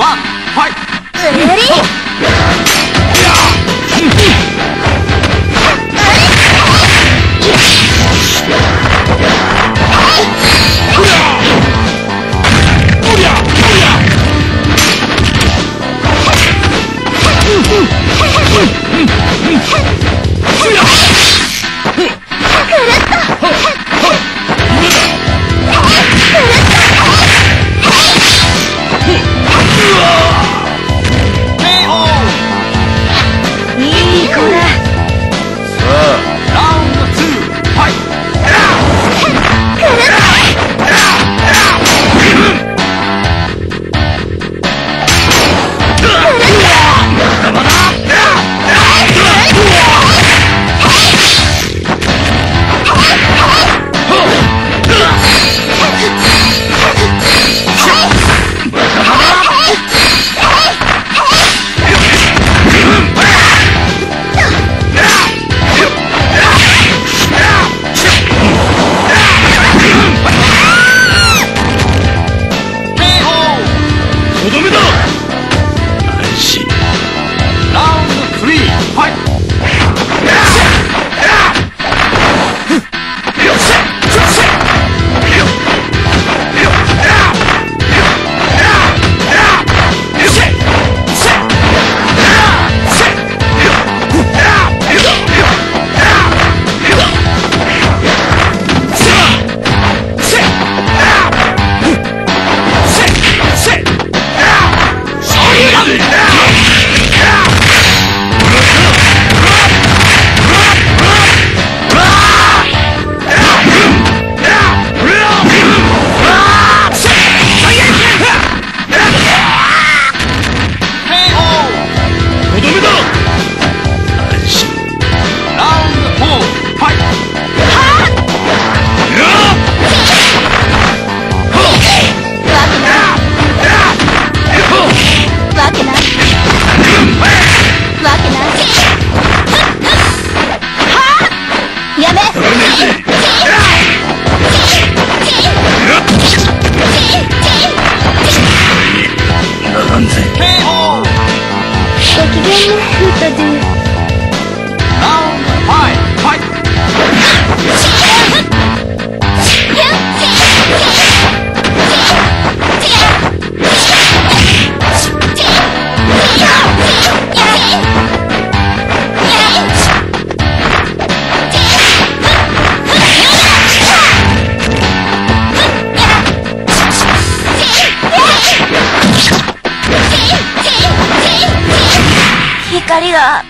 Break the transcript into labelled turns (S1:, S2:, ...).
S1: 哇！嗨！
S2: Deus. 光が